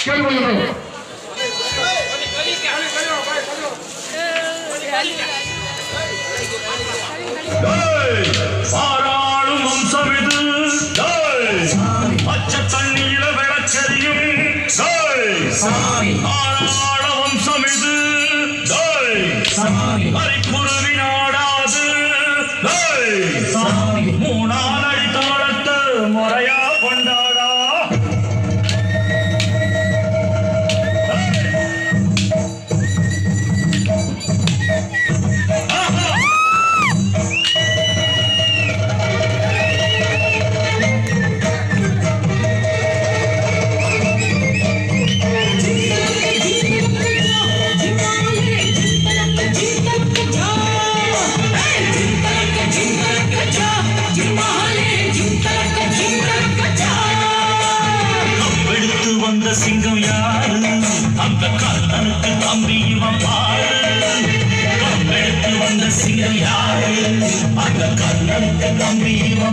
கேட்டுக்கொள்கிறோம் பாராளும் வம்சம் இது பச்சை தண்ணீர விளச்செறியும் பாராள வம்சம் இது வெளுத்து வந்த சிங்கம் யாரு? அந்த கண்ணனுக்கு தம்பி இவன் பாரு. வெளுத்து வந்த சிங்கம் யாரு? அந்த கண்ணனுக்கு தம்பி இவன்